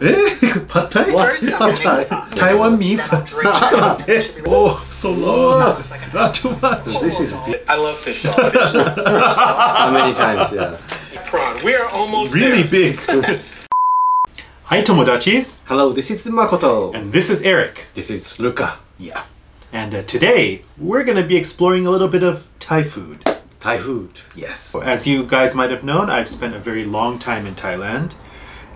Eh? Pad Thai? First, I'm gonna make the sauce. Taiwan beef? Then I'll drain it. It should be really- Oh, so long. Just like Not too much. This is I love fish sauce. Fish sauce. how many times? Yeah. Prawn. We are almost Really there. big. Hi, Tomodachis. Hello, this is Makoto. And this is Eric. This is Luca. Yeah. And uh, today, we're going to be exploring a little bit of Thai food. Thai food. Yes. As you guys might have known, I've spent a very long time in Thailand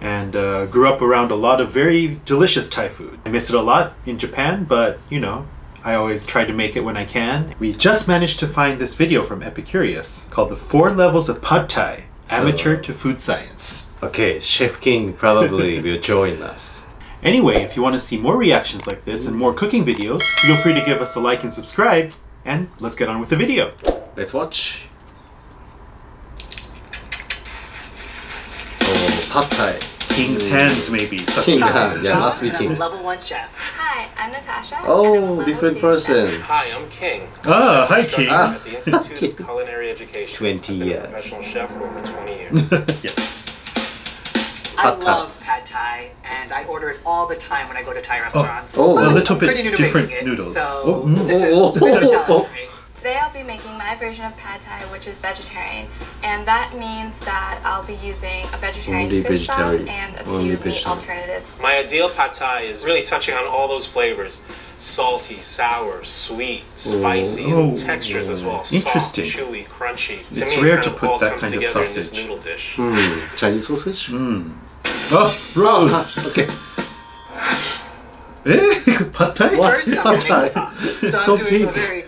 and uh, grew up around a lot of very delicious Thai food. I miss it a lot in Japan, but you know, I always try to make it when I can. We just managed to find this video from Epicurious called The Four Levels of Pad Thai Amateur to Food Science. Okay, Chef King probably will join us. Anyway, if you want to see more reactions like this and more cooking videos, feel free to give us a like and subscribe. And let's get on with the video. Let's watch. Oh, pad Thai. King's hands, maybe. Such King, big yeah, hands. yeah, John, must be King. level one chef. Hi, I'm Natasha. and I'm Oh, different person. chef. Hi, I'm King. Ah, hi, Instructor King. At the Institute of Culinary Education. 20 I've been a years. professional chef for over 20 years. yes. I love pad thai, and I order it all the time when I go to Thai restaurants. Oh, A I'm little bit pretty new to different making it, noodles. So Oh, mm. this is Oh, a bit of a oh, oh. For me. Today I'll be making my version of pad thai, which is vegetarian, and that means that I'll be using a vegetarian Only fish vegetarian. sauce and a Only few meat vegetarian. alternatives. My ideal pad thai is really touching on all those flavors. Salty, sour, sweet, spicy, Oh. and textures as well. Interesting. Soft, chewy, crunchy. To It's me, rare it to put that kind of together in this sausage. noodle dish. Hmm, Chinese sausage? Oh, Rose. Okay. eh? Pad Thai? First, I'm gonna Thai. the sauce. So, It's I'm so doing a very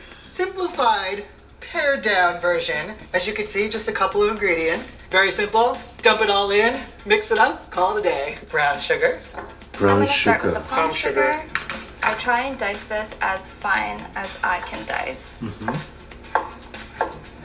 simplified, pared down version. As you can see, just a couple of ingredients. Very simple. Dump it all in, mix it up, call it a day. Brown sugar. I'm Brown going to start with the sugar. palm, Palm sugar. sugar. I try and dice this as fine as I can dice. Mm-hmm.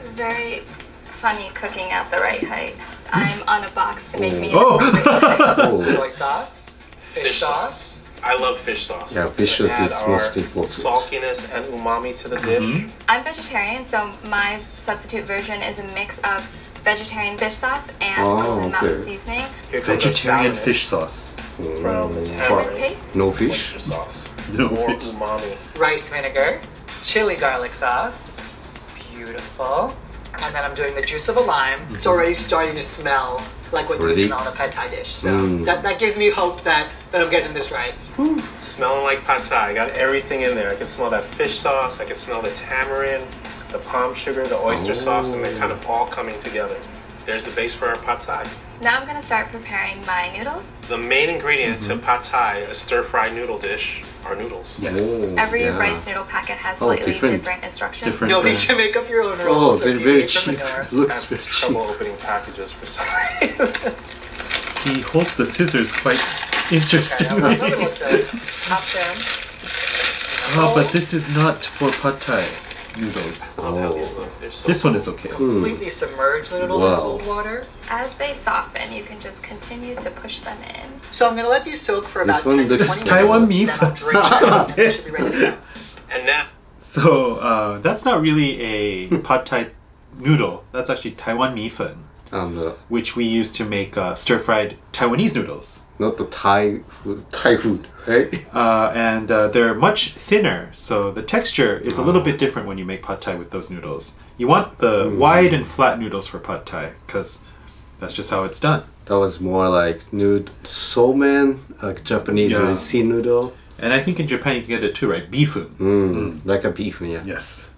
It's very funny cooking at the right height. I'm on a box to make me Oh. appropriate. Oh, Soy sauce. Fish, Fish sauce. I love fish sauce. Yeah, fish sauce Add is our most important. Saltiness and umami to the Mm-hmm. dish. I'm vegetarian, so my substitute version is a mix of vegetarian fish sauce and Oh, golden mountain seasoning. Here Vegetarian fish sauce. from the Tamarind tamarind paste. No fish? oyster sauce. No More fish. umami. rice vinegar, chili garlic sauce. Beautiful. And then I'm doing the juice of a lime. It's already starting to smell like what you would Really? smell in a pad thai dish. So Mm. that, that gives me hope that, that I'm getting this right. Smelling like pad thai. I got everything in there. I can smell that fish sauce. I can smell the tamarind, the palm sugar, the oyster sauce, and they're kind of all coming together. There's the base for our pad thai. Now I'm gonna start preparing my noodles. The main ingredient to mm-hmm. pad thai, a stir-fried noodle dish, are noodles. Yes. Oh, Every yeah. rice noodle packet has Oh, slightly different. different, instructions. Different. No need brand. to make up your own rules. Oh, rules. or very, very deviate from the cheap. I Looks have very trouble cheap. opening packages for some reason. He holds the scissors quite Okay, interestingly. now another looks like top them. Oh, but this is not for pad thai noodles. Love how these look. They're so This one is okay. Completely submerge the noodles in cold water. As they soften, you can just continue to push them in. So I'm gonna let these soak for about one 10 to looks 20 minutes. Taiwan beef. Then I'll drain them and they should be ready to go. And now, So uh, that's not really a pad thai noodle. That's actually Taiwan mi fen, And which we use to make uh, stir-fried Taiwanese noodles. not the Thai food, Thai food, right? Uh, and uh, they're much thinner, so the texture is a little bit different when you make pad thai with those noodles. You want the wide and flat noodles for pad thai because that's just how it's done. That was more like nude somen, like Japanese Yeah. rice noodle. And I think in Japan you can get it too, right? Bifun. Mm, Like a beef, yeah. Yes.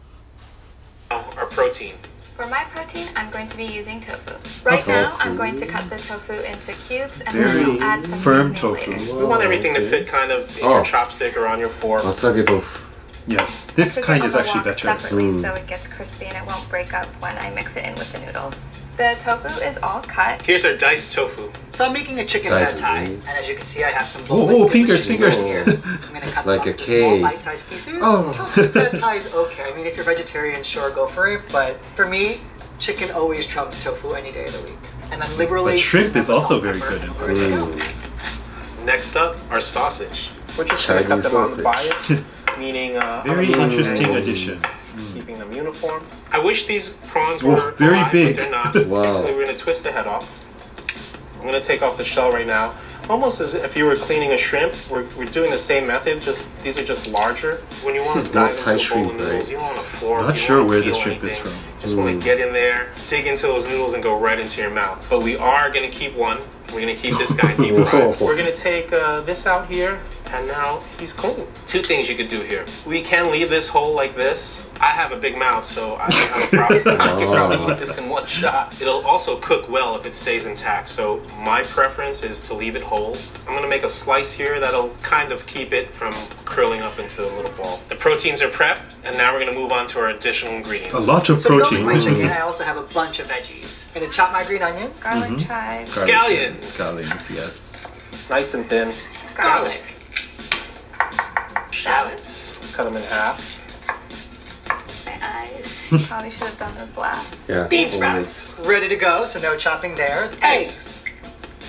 our protein. For my protein, I'm going to be using tofu. Right now, I'm going to cut the tofu into cubes and Very then I'll add some firm tofu. later. We want everything to fit kind of in Oh. your chopstick or on your fork. Matsage tofu. Yes. This Cook it kind on is the actually wok better. separately so mm. it gets crispy and it won't break up when I mix it in with the noodles. The tofu is all cut. Here's our diced tofu. So I'm making a chicken pad thai, and as you can see, I have some boneless oh, skin fingers, fingers. is here. I'm gonna cut Like them a up into small cake. bite-sized pieces. Oh. Tofu pad thai is okay. I mean, if you're vegetarian, sure, go for it. But for me, chicken always trumps tofu any day of the week. And then liberally. But shrimp is also very pepper, good in and we're ready to go. Next up, our sausage. We're just gonna cut them on bias, meaning uh, Very on a slight interesting angle, addition. keeping them uniform. I wish these prawns Whoa, were very alive, big. they're not. Wow. So we're gonna twist the head off. I'm gonna take off the shell right now. almost as if you were cleaning a shrimp. We're, we're doing the same method, just these are just larger. When you want This to not dive into a bowl of noodles, right? you don't want to fork. Not sure where the peel shrimp is from. Just want to get in there, dig into those noodles, and go right into your mouth. But we are going to keep one. We're going to keep this guy deep fried. We're going to take uh, this out here, and now he's clean. Two things you could do here. We can leave this whole like this. I have a big mouth, so I don't have a problem. I can probably eat this in one shot. It'll also cook well if it stays intact. So my preference is to leave it whole. I'm gonna make a slice here that'll kind of keep it from curling up into a little ball. The proteins are prepped, and now we're gonna move on to our additional ingredients. A lot of So to go with protein. my chicken, I also have a bunch of veggies. I'm gonna chop my green onions, Garlic Mm-hmm. chives, Scallions. Scallions, yes. Nice and thin. garlic, Shallots. Let's cut them in half. my eyes. Probably should have done this last. Yeah. bean oh, sprouts, ready to go, so no chopping there. Eggs.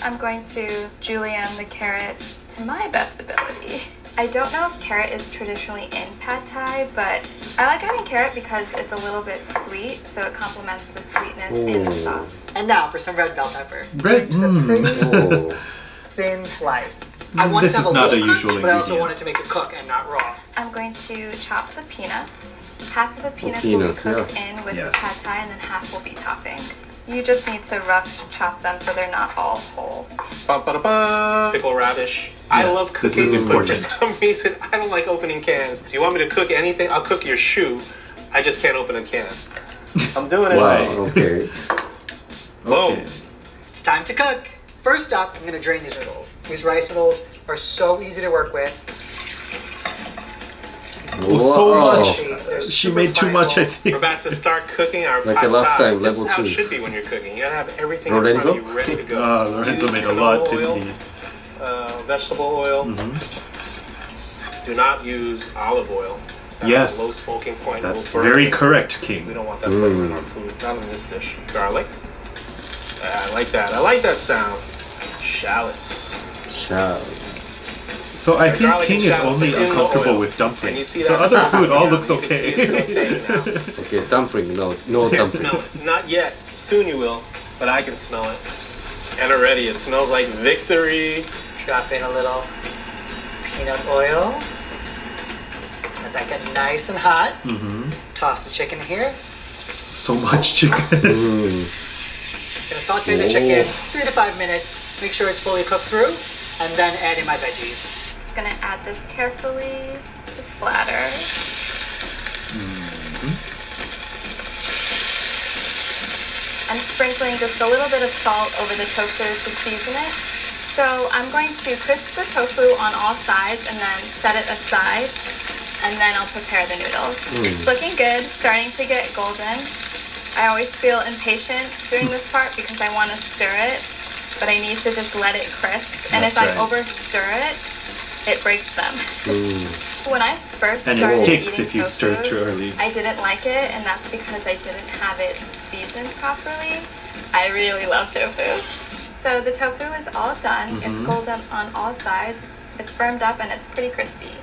I'm going to julienne the carrot to my best ability. I don't know if carrot is traditionally in pad thai, but I like adding carrot because it's a little bit sweet, so it complements the sweetness in the sauce. And now for some red bell pepper. Red- mm. Thin slice. I want This to have is a not little a crunch, usual but I also wanted to make it cook and not raw. I'm going to chop the peanuts. Half of the peanuts, peanuts, will be cooked yeah. in with Yes. the pad thai, and then half will be topping. You just need to rough chop them so they're not all whole. Bum, ba, da, ba. Pickle radish. I Yes, love this cooking, is but for important. some reason I don't like opening cans. Do you want me to cook anything? I'll cook your shoe. I just can't open a can. I'm doing it. Wow. Okay. Boom. Okay. It's time to cook. First up, I'm gonna drain these noodles. These rice noodles are so easy to work with. Oh, so much. They're She made too much, I think. We're about to start cooking our Like pad the last thai. time, this level is how it two. should be when you're cooking. You gotta have everything Lorenzo? in front of you ready to go. Uh, Lorenzo Use made a lot, oil, didn't he? Uh, vegetable oil. Mm-hmm. Do not use olive oil. That Yes. low smoking point. That's Will very you. correct, We King. don't want that flavor in our food. Not in this dish. Garlic. Ah, I like that. I like that sound. Shallots. Child. So I think King is only are in the uncomfortable oil. with And dumplings. you see The other food all looks you can see it's okay. Okay, dumpling. No, no Can't dumpling. smell. Not yet. Soon you will, but I can smell it. And already it smells like victory. Drop in a little peanut oil. Let that get nice and hot. Mm-hmm. Toss the chicken here. so much chicken. Mm. Gonna saute the chicken three to five minutes. Make sure it's fully cooked through, and then add in my veggies. Just gonna add this carefully to splatter. Mm-hmm. I'm sprinkling just a little bit of salt over the tofu to season it. So I'm going to crisp the tofu on all sides and then set it aside. And then I'll prepare the noodles. It's looking good, starting to get golden. I always feel impatient doing this part because I want to stir it, but I need to just let it crisp. And That's if I right. over stir it, it breaks them. When I first And it started sticks eating if you tofu, stir too early. I didn't like it, and that's because I didn't have it seasoned properly. I really love tofu. So the tofu is all done. Mm-hmm. It's golden on all sides. It's firmed up and it's pretty crispy.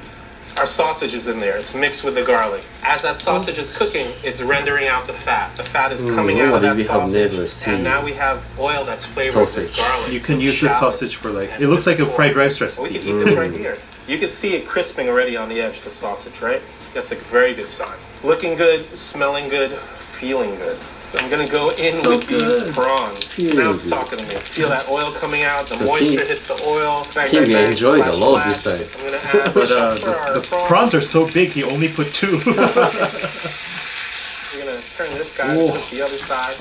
Our sausage is in there. It's mixed with the garlic. As that oh. sausage is cooking, it's rendering out the fat. The fat is coming out of that we have sausage. never seen. And now we have oil that's flavored with Sausage. garlic. You can use the sausage for like it looks like a fried rice recipe. We can eat this right here. You can see it crisping already on the edge, the sausage, right? That's a very good sign. Looking good, smelling good, feeling good. I'm gonna go in So with these good. prawns. Now it's talking to me. Feel that oil coming out, the The moisture thing- hits the oil. Bang, King bang, bang, enjoys a lot splash. this time. I'm gonna add But uh, for the, the prawns are so big, he only put two. We're gonna turn this guy Oh. to the other side.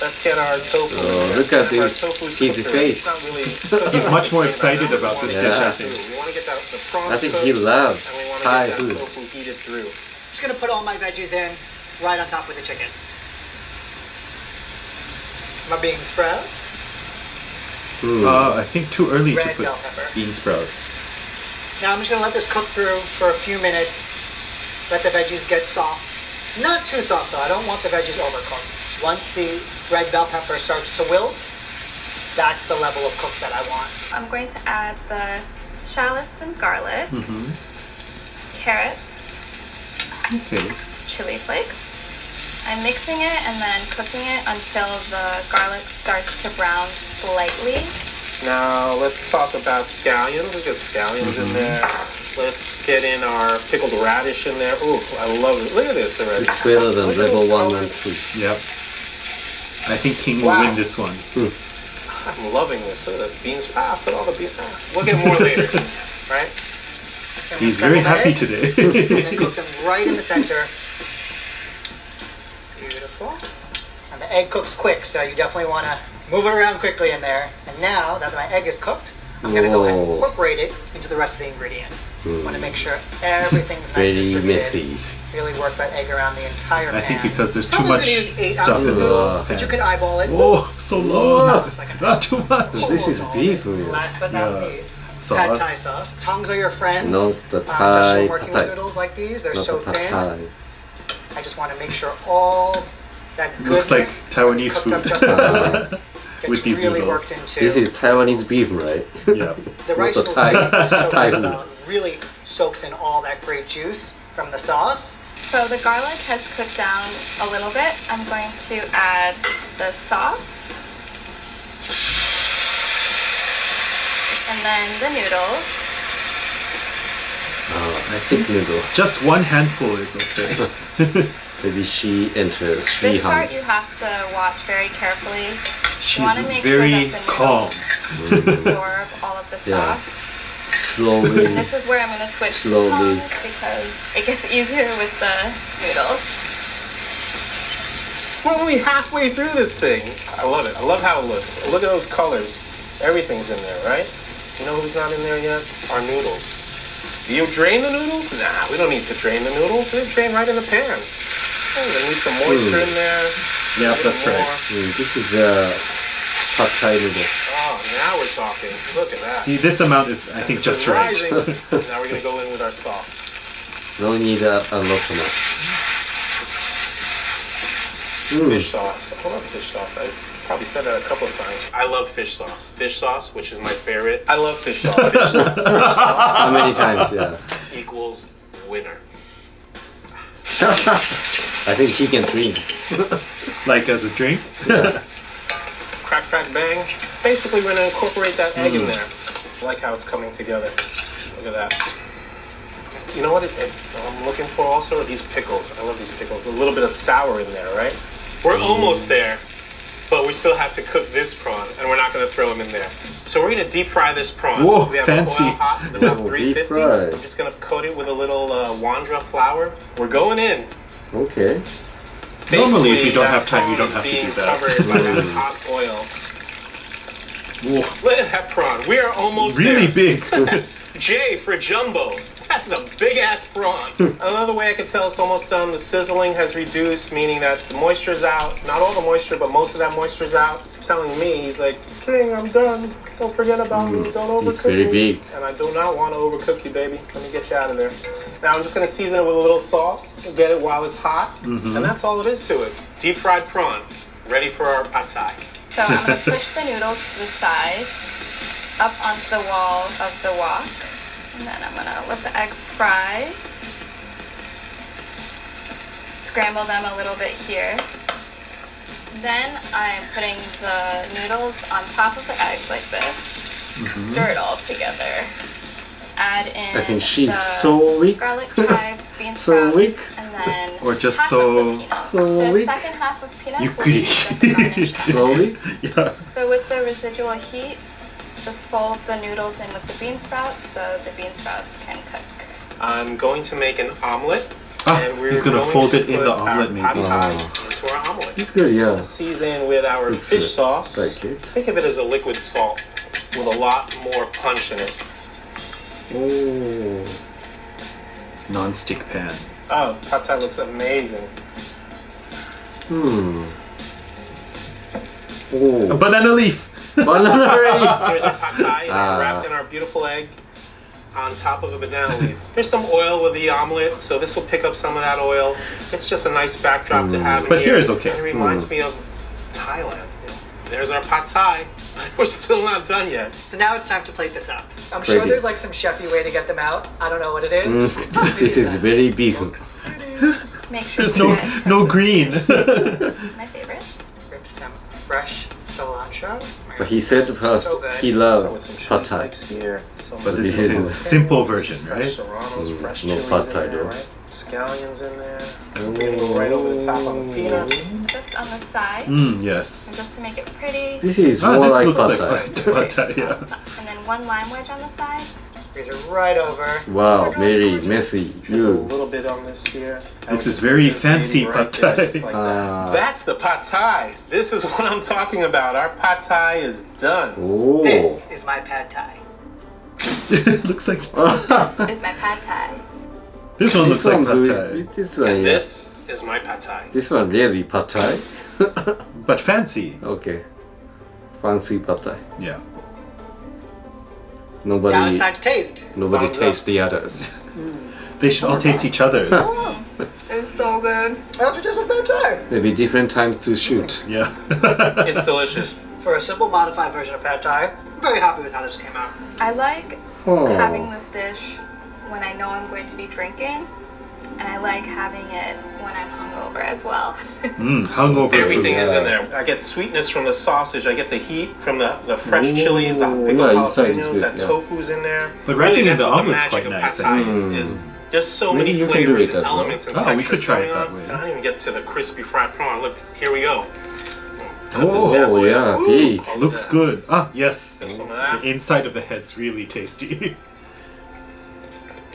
Let's get our tofu. Oh, look at this tofu's kid's cooked face. Really He's much more excited about this get dish, I think. through. We want to get that, the prawns I think he loves and we want to Thai get that food. tofu heated through. Just gonna put all my veggies in right on top with the chicken. My bean sprouts. uh, I think too early to put bell pepper. bean sprouts. Now I'm just gonna let this cook through for a few minutes. Let the veggies get soft. Not too soft though. I don't want the veggies overcooked. Once the red bell pepper starts to wilt, that's the level of cook that I want. I'm going to add the shallots and garlic, carrots, Okay. chili flakes. I'm mixing it and then cooking it until the garlic starts to brown slightly. Now let's talk about scallions. We've got scallions in there. Let's get in our pickled radish in there. Ooh, I love it. Look at this already. It's better than level one and colors. two. Yep. I think King will win this one. I'm loving this. Look at the beans. Ah, put all the beans. Ah, we'll get more later, right? He's very happy eggs, today. and then cook them right in the center. Beautiful. And the egg cooks quick, so you definitely want to move it around quickly in there. And now that my egg is cooked, I'm going to go ahead and incorporate it into the rest of the ingredients. want to make sure everything's nice and Very distributed. messy. Really work that egg around the entire pan. I think because there's too much use eight stuff in of the noodles, but you can eyeball it. Oh, so low. Just like Not too much. This is beef. Last but not Yeah. least, Sauce. pad thai sauce. Tongs are your friends. Not the uh, Thai especially working with noodles like these. They're Not so the thin. I just want to make sure all that Looks like Taiwanese food. just right, gets With these really noodles. This is Taiwanese beef, right? yeah. the rice not noodles Thai- so Thai really soaks in all that great juice from the sauce. So the garlic has cooked down a little bit. I'm going to add the sauce. And then the noodles. Uh, I think noodle. Just one handful is okay. Maybe she enters three This part you have to watch very carefully. She's wanna make very sure that the calm. absorb all of the Yeah. sauce. Slowly. And this is where I'm going to switch Slowly. to tongs because it gets easier with the noodles. We're only halfway through this thing. I love it. I love how it looks. Look at those colors. Everything's in there, right? You know who's not in there yet? Our noodles. Do you drain the noodles? Nah, we don't need to drain the noodles. They drain right in the pan. Oh, they need some moisture in there. Yeah, that's right. more. Mm, this is a pad thai noodle. Oh, now we're talking. Look at that. See, this amount is, I think, just right. Now we're gonna go in with our sauce. No need a, a of much. Fish sauce. I love fish sauce. I probably said that a couple of times. I love fish sauce. Fish sauce, which is my favorite. I love fish sauce. Fish sauce, fish sauce How many times? Yeah. equals winner. I think he can drink. Like as a drink. Crack, crack, bang. Basically, we're gonna incorporate that egg in there. I like how it's coming together. Look at that. You know what it, it- I'm looking for also? These pickles. I love these pickles. A little bit of sour in there, right? We're almost there, but we still have to cook this prawn, and we're not gonna throw them in there. So we're gonna deep fry this prawn. Whoa, we have fancy. oil hot about 350. deep fry. I'm just gonna coat it with a little uh, Wondra flour. We're going in. Okay. Normally, if you don't have time, you don't have to do that. Covered by that hot oil. Whoa, Look at that prawn. We are almost really there. big. J for jumbo. That's a big ass prawn. Another way I can tell it's almost done, the sizzling has reduced, meaning that the moisture's out. Not all the moisture, but most of that moisture's out. It's telling me, he's like, King, I'm done. Don't forget about me. Mm, Don't overcook It's very me." big. And I do not want to overcook you, baby. Let me get you out of there. Now I'm just gonna season it with a little salt, get it while it's hot, mm-hmm. and that's all it is to it. Deep fried prawn, ready for our pad thai. So I'm going to push the noodles to the side, up onto the wall of the wok. And then I'm going to let the eggs fry. Scramble them a little bit here. Then I'm putting the noodles on top of the eggs like this. Mm-hmm. Stir it all together. Add in I think she's the so weak. garlic chives, bean So sprouts, weak. and then Or just so- of so the weak. second half of peanuts You will be just garnished. Slowly. yeah. So with the residual heat, just fold the noodles in with the bean sprouts so the bean sprouts can cook. I'm going to make an omelet. Ah, and we're he's gonna going fold to it in the omelet, maybe. pad Oh. into our omelet. It's good, yeah. Season with our It's fish good. sauce. Like it. Think of it as a liquid salt with a lot more punch in it. Oh. Non-stick pan. Oh, pad thai looks amazing. Hmm. A Oh. banana leaf. Banana leaf. Here's our pad thai Ah. wrapped in our beautiful egg on top of a banana leaf. There's some oil with the omelet, so this will pick up some of that oil. It's just a nice backdrop to have. in But here is okay. It reminds me of Thailand. There's our pad thai. We're still not done yet. So now it's time to plate this up. I'm sure there's like some chefy way to get them out. I don't know what it is. Mm, this is very big. Make sure There's no no green. My favorite. Rip some fresh cilantro. But he said first So he So loved with some chili pad thai. here. But this This is is- his simple version, fresh right? serranos, fresh no pad thai there, right? Scallions in there. We're gonna go right over the top on the peanuts. Just on the side, Mm, yes. and just to make it pretty. This is Ah, more this like looks pad like thai. pad thai, yeah. And then one lime wedge on the side. Squeeze it right over. Wow, very messy. There's a little bit on this here. This is very fancy Right pad there, thai. just like Ah. that. That's the pad thai. This is what I'm talking about. Our pad thai is done. Oh. This is my pad thai. it looks like This is my pad thai. this one looks This one, like pad thai, this one, And yeah. this is my pad thai. This one really pad thai. but fancy. okay. Fancy pad thai. Yeah. Now Nobody, it's time to taste. nobody Thumbs up. tastes the others. Hmm. They should all taste each other's. Hmm. It's so good. How'd you taste like pad thai? Maybe different times to shoot. yeah. It's delicious. For a simple modified version of pad thai, I'm very happy with how this came out. I like Oh. having this dish when I know I'm going to be drinking, and I like having it when I'm hungover as well. mm, hungover Everything food. is in there. I get sweetness from the sausage. I get the heat from the, the fresh Ooh, chilies, the pickled yeah, jalapenos, good, that yeah. tofu's in there. But wrapping in the what omelet's magic quite of nice, Pad I Thai is, think. is just so Maybe many you can do flavors and as well. elements and Oh, we textures could try it that way, And I don't even get to the crispy fried prawn. Look, here we go. Oh, bad yeah, up. big. Ooh, Looks yeah. good. Ah, yes. There's some of The inside of the head's really tasty.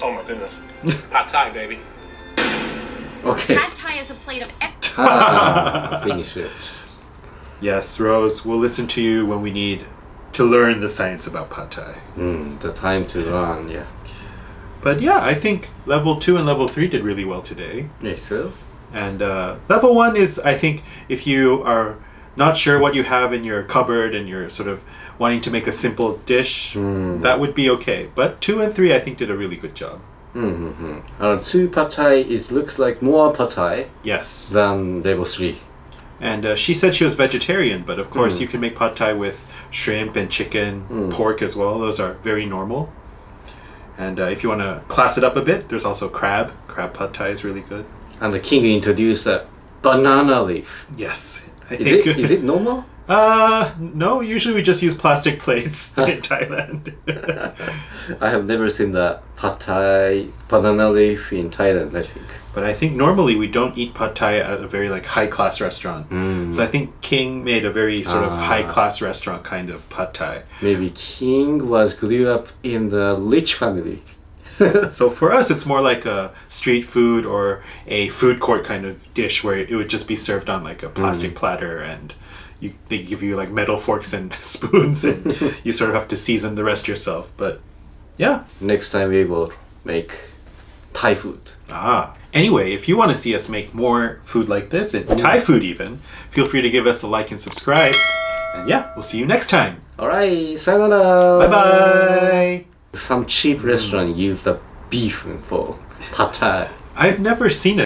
Oh my goodness. Pad Thai, baby. Okay. Pad Thai is a plate of ex- Ah, finish it. yes, Rose, we'll listen to you when we need to learn the science about pad thai. Mm, the time to run, yeah. But yeah, I think level two and level three did really well today. Yes, so? And uh, level one is, I think, if you are not sure what you have in your cupboard and you're sort of wanting to make a simple dish, that would be okay. But two and three, I think, did a really good job. Mm-hmm. Uh, two pad thai is looks like more pad thai Yes. than level three. And uh, she said she was vegetarian, but of course, you can make pad thai with shrimp and chicken, pork as well. Those are very normal. And uh, if you want to class it up a bit, there's also crab. Crab pad thai is really good. And the king introduced a banana leaf. Yes. I Is think. it, is it normal? Uh, no. Usually we just use plastic plates in Thailand. I have never seen the pad thai banana leaf in Thailand, I think. but I think normally we don't eat pad thai at a very like high class restaurant. So I think King made a very sort of Ah. high class restaurant kind of pad thai. Maybe king was grew up in the rich family. So for us, it's more like a street food or a food court kind of dish where it would just be served on like a plastic platter and you they give you like metal forks and spoons and you sort of have to season the rest yourself. But yeah, Next time we will make Thai food. Ah. Anyway, if you want to see us make more food like this, and Thai food even, feel free to give us a like and subscribe. And yeah, we'll see you next time. Alright, sayonara. Bye bye. Some cheap restaurant use the beef for pad thai. I've never seen it.